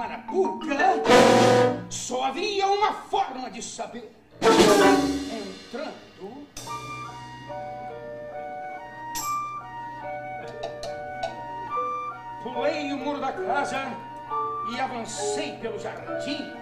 Arapuca, só havia uma forma de saber. Entrando. Pulei o muro da casa e avancei pelo jardim.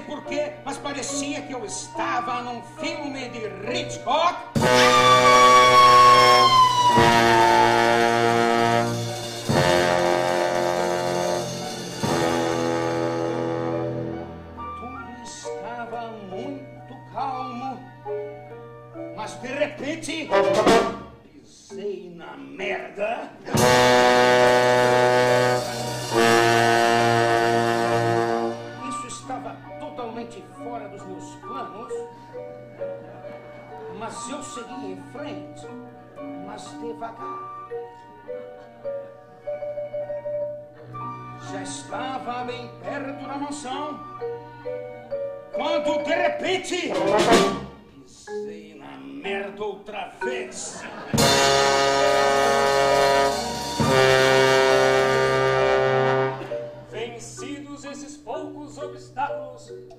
Sei porquê, mas parecia que eu estava num filme de Hitchcock. Tudo estava muito calmo, mas de repente pisei na merda. Totalmente fora dos meus planos, mas eu segui em frente, mas devagar. Já estava bem perto da mansão, quando de repente pisei na merda outra vez.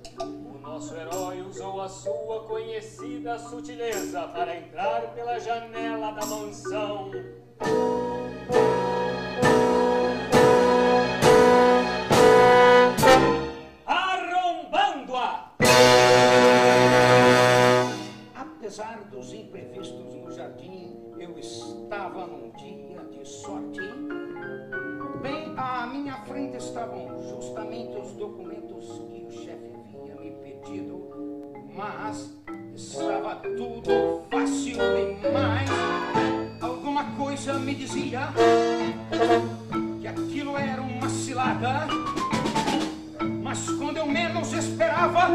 O nosso herói usou a sua conhecida sutileza para entrar pela janela da mansão. Arrombando-a! Apesar dos imprevistos no jardim, eu estava num dia minha frente estavam justamente os documentos que o chefe havia me pedido, mas estava tudo fácil demais. Alguma coisa me dizia que aquilo era uma cilada, mas quando eu menos esperava,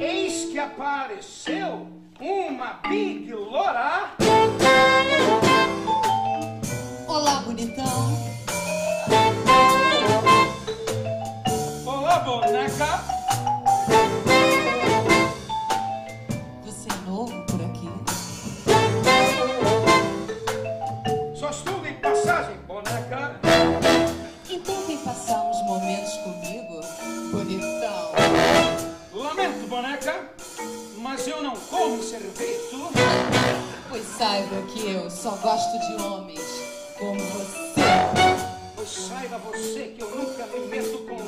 Eis que apareceu uma Big Lora. Bonitão. Olá, boneca. Você é novo por aqui? Só estou de passagem, boneca. Então vem passar uns momentos comigo, bonitão. Lamento, boneca, mas eu não como serviço. Pois saiba que eu só gosto de homens como você. Pois saiba você que eu nunca me meto com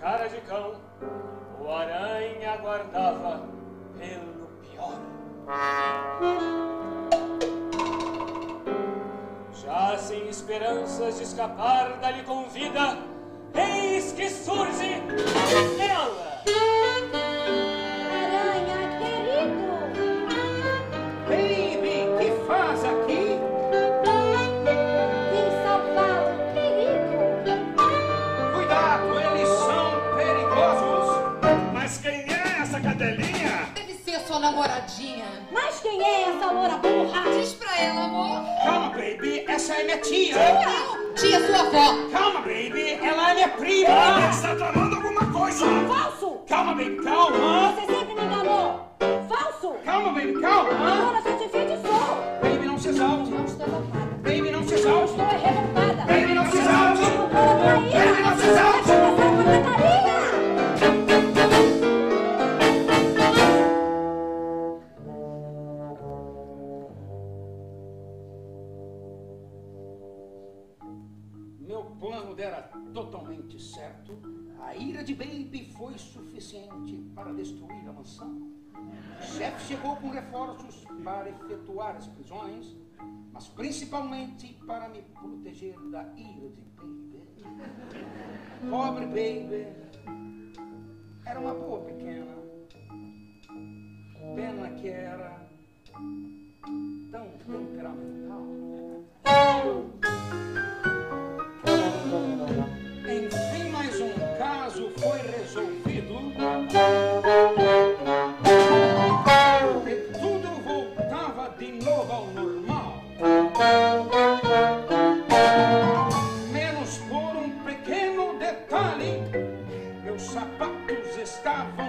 cara de cão, o aranha aguardava pelo pior. Já sem esperanças de escapar dali com vida, namoradinha. Mas quem é essa loura burra? Diz pra ela, amor. Calma, baby, essa é minha tia. Não, tia, sua avó. Calma, baby, ela é minha prima. Ele está tramando alguma coisa. Falso! Calma, baby, calma. Você sempre me enganou! Falso! Calma, baby, calma. Agora Meu plano dera totalmente certo. A ira de Baby foi suficiente para destruir a mansão. O chefe chegou com reforços para efetuar as prisões, mas principalmente para me proteger da ira de Baby. Pobre Baby. Era uma boa pequena. Pena que era tão temperamental. sapatos estavam